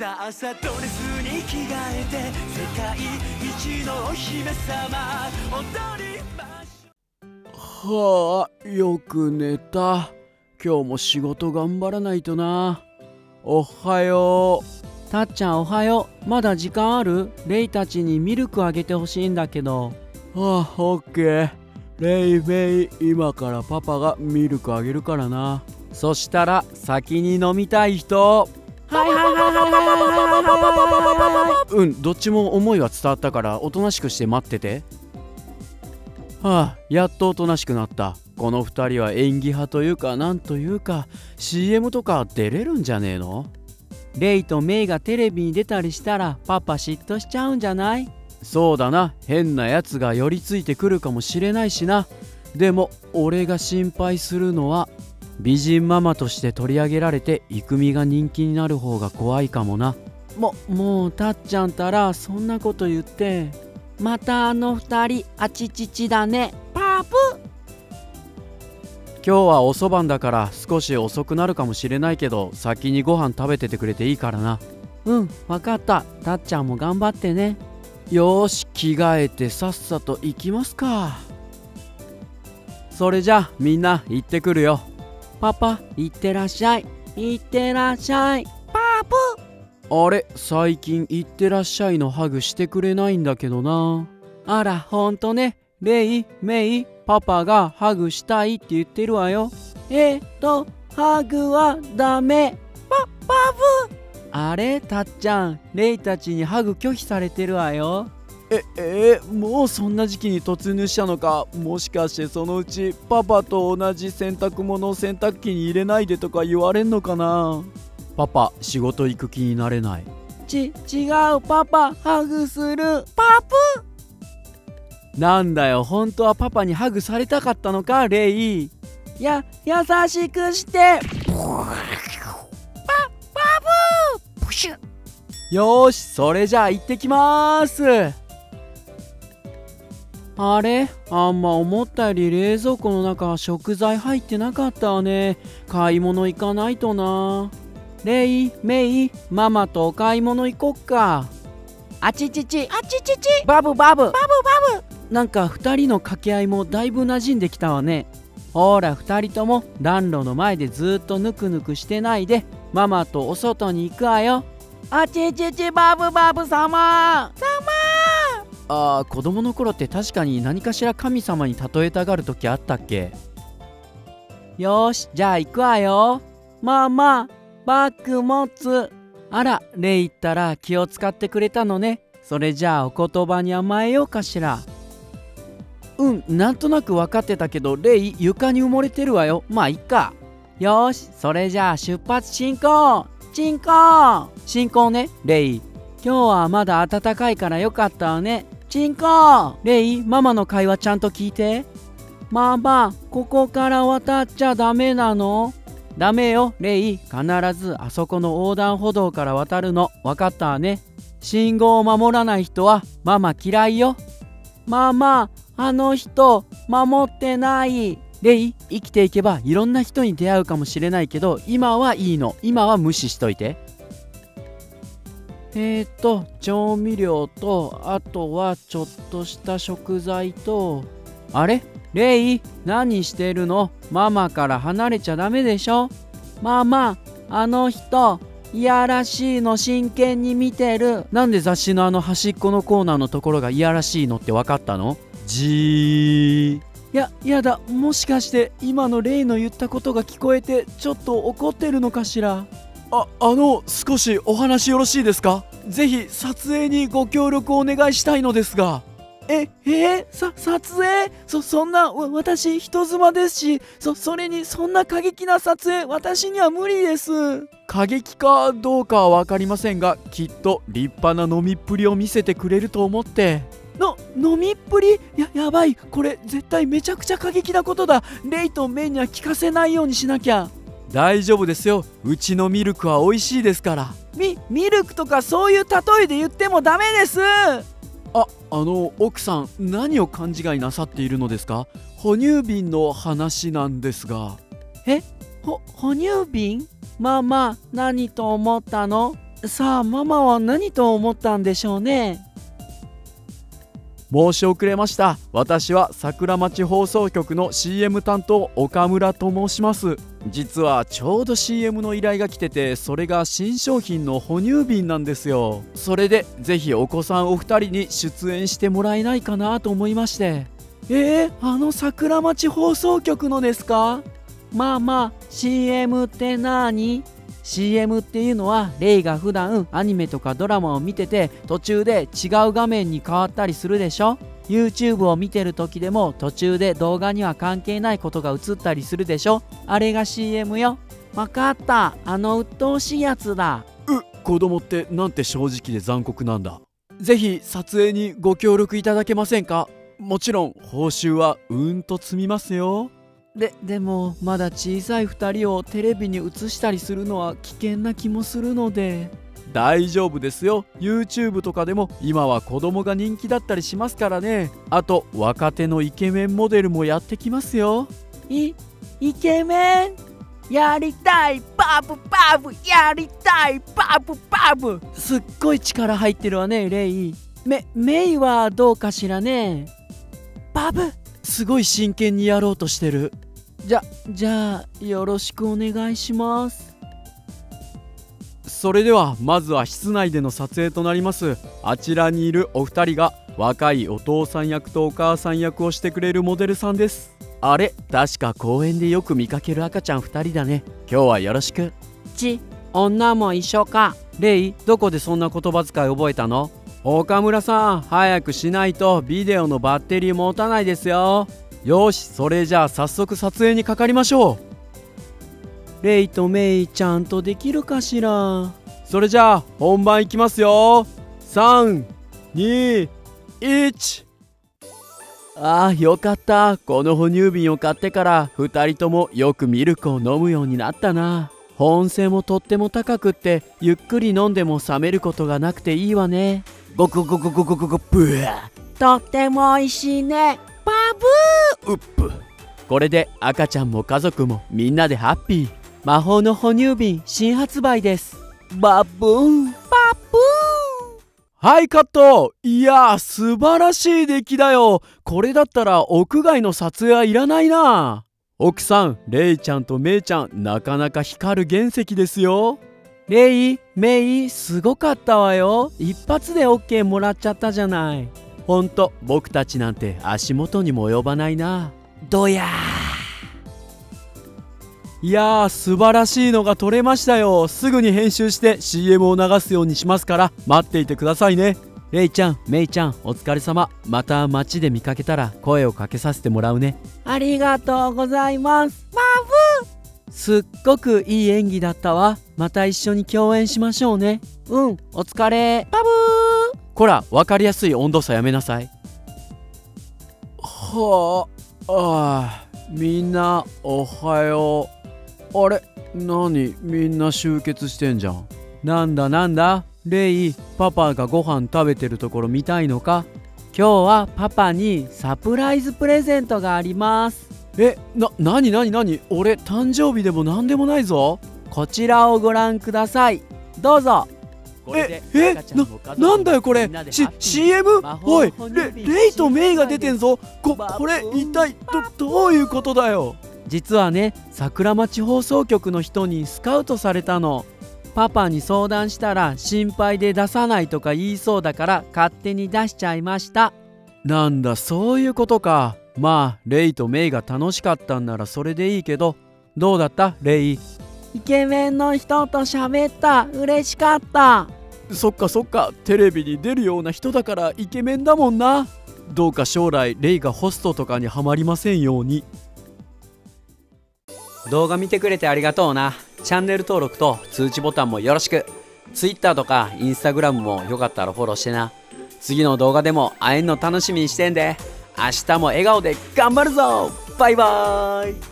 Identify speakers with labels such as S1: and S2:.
S1: さあさドレスに着替えて世界一のお姫様踊りまし
S2: はあよく寝た。今日も仕事頑張らないとな。おはよう。
S3: たっちゃんおはよう。まだ時間ある？レイたちにミルクあげてほしいんだけど。
S2: あオッケー。レイメイ今からパパがミルクあげるからな。そしたら先に飲みたい人。
S3: はいはい
S2: うんどっちも思いは伝わったからおとなしくして待ってて。はあやっとおとなしくなった。この2人は演技派というかなんというか CM とか出れるんじゃねえの？
S3: レイとメイがテレビに出たりしたらパパ嫉妬しちゃうんじゃない？
S2: そうだな。変なやつが寄りついてくるかもしれないしな。でも俺が心配するのは美人ママとして取り上げられて郁美が人気になる方が怖いかもな
S3: ももうたっちゃんたらそんなこと言ってまたあの二人あちちちだね。パープ。
S2: 今日は遅番だから少し遅くなるかもしれないけど先にご飯食べててくれていいからな。
S3: うんわかった。たっちゃんも頑張ってね。
S2: よーし着替えてさっさと行きますか。それじゃみんな行ってくるよ。
S3: パパいってらっしゃい。いってらっしゃい。パープ
S2: あれ最近行ってらっしゃいのハグしてくれないんだけどな。
S3: あらほんとね。レイメイパパがハグしたいって言ってるわよ。えっとハグはダメ。パパブあれたっちゃんレイたちにハグ拒否されてるわよ。
S2: ええーもうそんな時期に突入したのか。もしかしてそのうちパパと同じ洗濯物を洗濯機に入れないでとか言われんのかなパパ仕事行く気になれない。
S3: ち違うパパハグする。パプ？
S2: なんだよ本当はパパにハグされたかったのかレイ。
S3: や優しくして。
S2: よーしそれじゃあ行ってきまーす。
S3: あれ？あんま思ったより冷蔵庫の中食材入ってなかったわね。買い物行かないとなレイメイママとお買い物行こっか。あちちちあちちち。バブバブ。バブバブ。なんか2人の掛け合いもだいぶ馴染んできたわね。ほら2人とも暖炉の前でずっとぬくぬくしてないでママとお外に行くわよ。あちちちバブバブ様。様。
S2: あー子供の頃って確かに何かしら神様に例えたがる時あったっけ？
S3: よしじゃあ行くわよ。ママバッグ持つあらレイったら気を使ってくれたのね。それじゃあお言葉に甘えようかしら。
S2: うんなんとなく分かってたけどレイ床に埋もれてるわよ。まあいっか。
S3: よしそれじゃあ出発進行。進行。進行ね。レイ。今日はまだ暖かいからよかったわね。進行。レイママの会話ちゃんと聞いて。ママここから渡っちゃダメなの？ダメよレイ。必ずあそこの横断歩道から渡るの。分かったわね。信号を守らない人はママ嫌いよ。ママあの人守ってない。
S2: レイ生きていけばいろんな人に出会うかもしれないけど今はいいの。今は無視しといて。
S3: えーと調味料とあとはちょっとした食材とあれ？レイ何してるの？ママから離れちゃダメでしょ？ママあの人いやらしいの真剣に見てる。
S2: なんで雑誌のあの端っこのコーナーのところがいやらしいのって分かったの？じー。
S3: ややだ。もしかして今のレイの言ったことが聞こえてちょっと怒ってるのかしら？
S2: ああの少しお話よろしいですか？ぜひ撮影にご協力をお願いしたいのですが
S3: ええさ撮影？そそんなわ私人妻ですしそそれにそんな過激な撮影私には無理です。
S2: 過激かどうかは分かりませんがきっと立派な飲みっぷりを見せてくれると思って。
S3: の飲みっぷり？ややばい。これ絶対めちゃくちゃ過激なことだ。レイとメイには聞かせないようにしなきゃ。
S2: 大丈夫ですよ。うちのミルクは美味しいですから。
S3: ミミルクとかそういう例えで言ってもダメです
S2: ああの奥さん何を勘違いなさっているのですか？哺乳瓶の話なんですが。
S3: え？ほ哺乳瓶？ママ何と思ったの？
S4: さあママは何と思ったんでしょうね？
S3: 申し遅れました。私は桜町放送局の CM 担当岡村と申します実はちょうど CM の依頼が来ててそれが新商品の哺乳瓶なんですよ。それでぜひお子さんお二人に出演してもらえないかなと思いまして。
S4: えー、あの桜町放送局のですか？まあまあ CM って何？CM っていうのはレイが普段アニメとかドラマを見てて途中で違う画面に変わったりするでしょ？YouTube を見てる時でも途中で動画には関係ないことが映ったりするでしょ？あれが CM よ。わかった。あの鬱陶しいやつだ。
S3: う子供ってなんて正直で残酷なんだ。ぜひ撮影にご協力いただけませんか？もちろん報酬はうんと積みますよ。
S4: ででもまだ小さい2人をテレビに映したりするのは危険な気もするので
S3: 大丈夫ですよ。YouTube とかでも今は子供が人気だったりしますからね。あと若手のイケメンモデルもやってきますよ。
S4: いイケメン。やりたいバブバブやりたいバブバブ。すっごい力入ってるわねレイ。メメイはどうかしらね。バブ。
S3: すごい真剣にやろうとしてる。
S4: じゃじゃあよろしくお願いします
S3: それではまずは室内での撮影となります。あちらにいるお二人が若いお父さん役とお母さん役をしてくれるモデルさんです。あれ確か公園でよく見かける赤ちゃん2人だね。今日はよろしく。
S4: ち女も一緒か。
S3: レイどこでそんな言葉遣い覚えたの？岡村さん早くしないとビデオのバッテリー持たないですよ。よしそれじゃあ早速撮影にかかりましょ
S4: うレイとメイちゃんとできるかしら？
S3: それじゃあ本番いきますよ。321ああよかった。この哺乳瓶を買ってから2人ともよくミルクを飲むようになったな。保温性もとっても高くってゆっくり飲んでも冷めることがなくていいわね。ゴクゴクゴクゴクブー
S4: とっても美味しいね。バ
S3: ブー。ウップこれで赤ちゃんも家族もみんなでハッピー
S4: 魔法の哺乳瓶新発売です。
S3: バブーン。バブーはいカット。いや素晴らしい出来だよ。これだったら屋外の撮影はいらないな。奥さんレイちゃんとメイちゃんなかなか光る原石ですよ。
S4: レイメイすごかったわよ。一発で OK もらっちゃったじゃない。
S3: ほんと僕たちなんて足元にも及ばないな。
S4: どや
S3: いやー素晴らしいのが撮れましたよ。すぐに編集して CM を流すようにしますから待っていてくださいね。レイちゃんメイちゃんお疲れ様。また街で見かけたら声をかけさせてもらうね。
S4: ありがとうございます。マブすっごくいい演技だったわ。また一緒に共演しましょうね。うんお疲れ。バブー
S3: こら分かりやすい温度差やめなさい。はああみんなおはようあれ？何？みんな集結してんじゃん。なんだ？なんだ？レイパパがご飯食べてるところ見たいのか？
S4: 今日はパパにサプライズプレゼントがあります。
S3: えな何何何？俺誕生日でも何でもないぞ。
S4: こちらをご覧ください。どうぞ。
S3: ええななんだよこれ？し CM? おいレレイとメイが出てんぞ。ここれ一体どどういうことだよ？
S4: 実はね桜町放送局の人にスカウトされたの。パパに相談したら心配で出さないとか言いそうだから勝手に出しちゃいました。
S3: なんだそういうことか。まあレイとメイが楽しかったんならそれでいいけど。どうだった？レイ。
S4: イケメンの人と喋った。嬉しかった。
S3: そっかそっか。テレビに出るような人だからイケメンだもんな。どうか将来レイがホストとかにはまりませんように動画見てくれてありがとうな。チャンネル登録と通知ボタンもよろしく。Twitter とか Instagram もよかったらフォローしてな。次の動画でも会えんの楽しみにしてんで。明日も笑顔で頑張るぞ。バイバーイ。